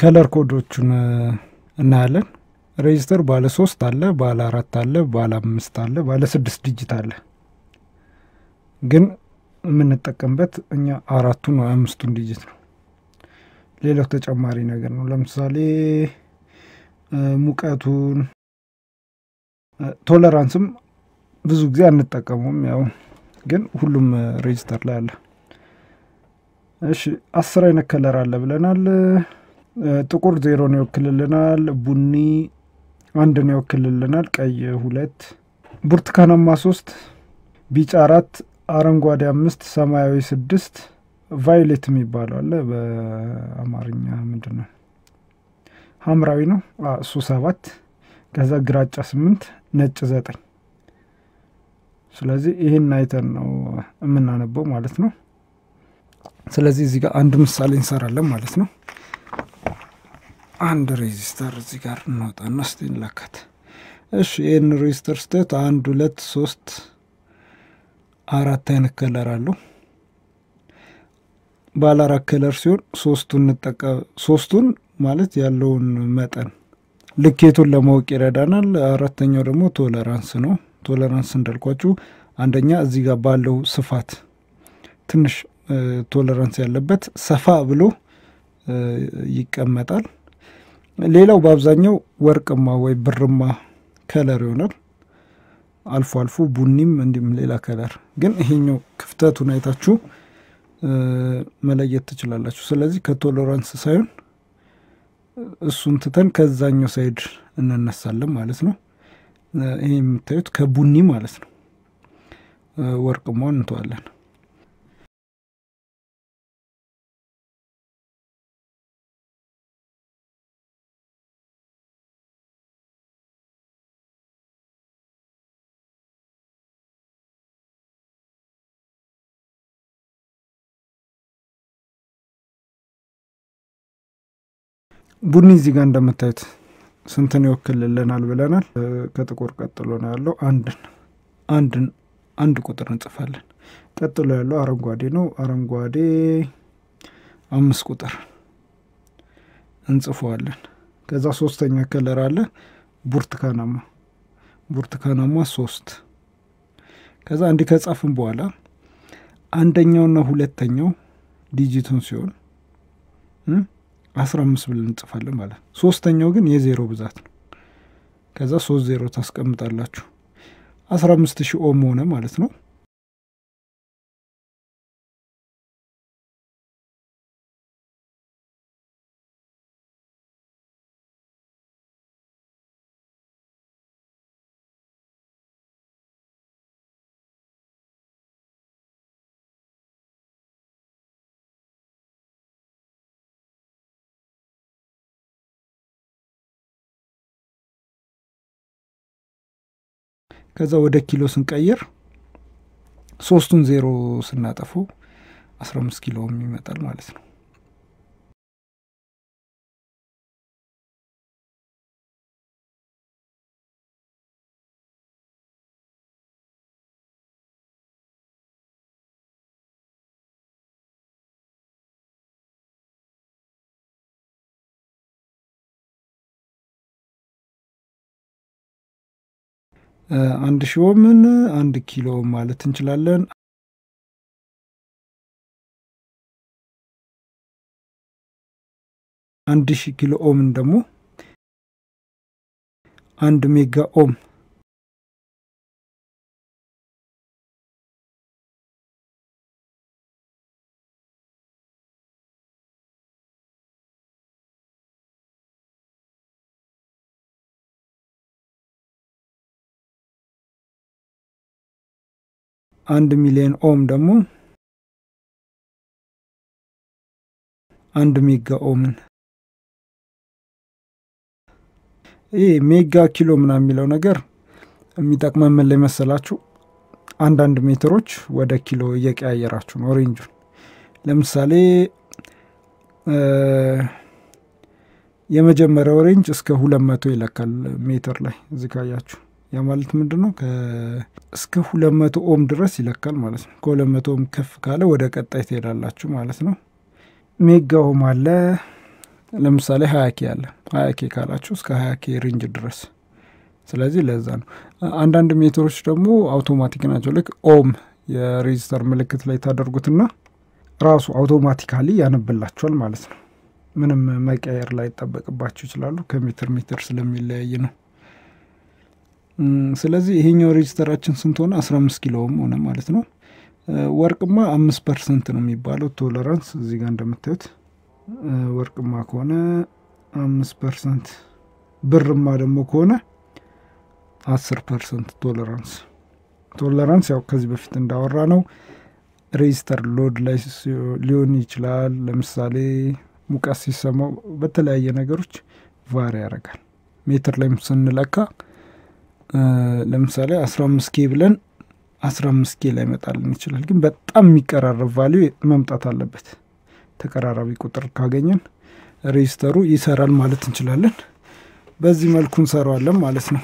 color ኮዶቹን እናያለን። resistor ባለ ሶስት አለ፣ ባለ አራት አለ፣ ባለ አምስት አለ፣ ባለ ስድስት digit አለ። ግን የምንጠቀምበት እኛ አራቱን ወይ አምስቱን digit ነው። ሌላው ተጨማሪ ነገር ነው። ለምሳሌ ሙቀቱን፣ tolerance ም ብዙ ጊዜ አንጠቀሙም። ያው ግን ሁሉም resistor ላይ አለ። እሺ አስር አይነት color አለ ብለናል። ጥቁር ዜሮን ይወክልልናል። ቡኒ አንድን ይወክልልናል። ቀይ ሁለት፣ ብርቱካናማ ሶስት፣ ቢጫ አራት፣ አረንጓዴ አምስት፣ ሰማያዊ ስድስት፣ violet የሚባለው አለ በአማርኛ ምንድን ነው? ሐምራዊ ነው እሱ ሰባት፣ ከዛ ግራጫ ስምንት፣ ነጭ ዘጠኝ። ስለዚህ ይህን አይተን ነው የምናነበው ማለት ነው። ስለዚህ እዚህ ጋር አንድ ምሳሌ እንሰራለን ማለት ነው። አንድ resistor እዚህ ጋር እናውጣና እስቲ እንለካት። እሺ ይህን resistor ስተት አንድ ሁለት ሶስት አራት አይነት color አለው። ባለ አራት color ሲሆን ሶስቱን እንጠቀ ሶስቱን ማለት ያለውን መጠን ልኬቱን ለማወቅ ይረዳናል። አራተኛው ደግሞ tolerance ነው። tolerance እንዳልኳችሁ አንደኛ እዚህ ጋር ባለው ስፋት ትንሽ tolerance ያለበት ሰፋ ብሎ ይቀመጣል። ሌላው በአብዛኛው ወርቅማ ወይ ብርማ color ይሆናል። አልፎ አልፎ ቡኒም እንዲሁም ሌላ color ግን ይሄኛው ክፍተቱን አይታችሁ መለየት ትችላላችሁ። ስለዚህ ከ tolerance ሳይሆን እሱን ትተን ከዛኛው ሳይድ እንነሳለን ማለት ነው። ይሄ የምታዩት ከቡኒ ማለት ነው። ወርቅማውን እንተዋለን። ቡኒ እዚህ ጋር እንደምታዩት ስንትን ይወክልልናል ብለናል። ከጥቁር ቀጥሎ ነው ያለው አንድን አንድን አንድ ቁጥር እንጽፋለን። ቀጥሎ ያለው አረንጓዴ ነው። አረንጓዴ አምስት ቁጥር እንጽፈዋለን። ከዛ ሶስተኛ ከለር አለ ብርቱካናማ ብርቱካናማ ሶስት ከዛ እንዲህ ከጻፍን በኋላ አንደኛውና ሁለተኛው ዲጂቱን ሲሆን አስራ አምስት ብለን እንጽፋለን ማለት ነው። ሶስተኛው ግን የዜሮ ብዛት ነው። ከዛ ሶስት ዜሮ ታስቀምጣላችሁ። አስራ አምስት ሺህ ኦም ሆነ ማለት ነው። ከዛ ወደ ኪሎ ስንቀይር ሶስቱን ዜሮ ስናጠፉ አስራ አምስት ኪሎ ይመጣል ማለት ነው። አንድ ሺህ ኦምን አንድ ኪሎ ማለት እንችላለን። አንድ ሺህ ኪሎ ኦምን ደግሞ አንድ ሜጋ ኦም አንድ ሚሊዮን ohm ደግሞ አንድ mega ohm ን ይህ mega kilo ምናምን የሚለው ነገር የሚጠቅመን ምን ላይ መሰላችሁ? አንዳንድ ሜትሮች ወደ kilo እየቀያየራችሁ ነው range ኡን። ለምሳሌ የመጀመሪያው range እስከ ሁለት መቶ ይለካል ሜትር ላይ እዚህ ካያችሁ ያ ማለት ምንድን ነው? እስከ ሁለት መቶ ohm ድረስ ይለካል ማለት ነው። ከሁለት መቶ ohm ከፍ ካለ ወደ ቀጣይ ትሄዳላችሁ ማለት ነው። mega ohm አለ፣ ለምሳሌ ሀያ K አለ ሀያ K ካላችሁ እስከ ሀያ K range ድረስ ስለዚህ ለዛ ነው። አንዳንድ ሜትሮች ደግሞ አውቶማቲክ ናቸው። ልክ ohm የ resistor ምልክት ላይ ታደርጉትና ራሱ automatically ያነብላቸዋል ማለት ነው። ምንም መቀየር ላይ ይጠበቅባቸው ይችላሉ። ከሜትር ሜትር ስለሚለያይ ነው። ስለዚህ ይሄኛው resistor ኣችን ስንት ሆነ? አስራ አምስት kilo ohm ሆነ ማለት ነው። ወርቅማ አምስት percent ነው የሚባለው tolerance እዚህ ጋር እንደምታዩት ወርቅማ ከሆነ አምስት percent ብርማ ደግሞ ከሆነ አስር percent tolerance tolerance ያው ከዚህ በፊት እንዳወራነው resistor load ላይ ሊሆን ይችላል። ለምሳሌ ሙቀት ሲሰማው በተለያየ ነገሮች vary ያደርጋል። ሜትር ላይም ስንለካ ለምሳሌ አስራ አምስት K ብለን አስራ አምስት K ላይ መጣልን ይችላል። ግን በጣም የሚቀራረብ value መምጣት አለበት። ተቀራራቢ ቁጥር ካገኘን resistor ኡ ይሰራል ማለት እንችላለን። በዚህ መልኩ እንሰራዋለን ማለት ነው።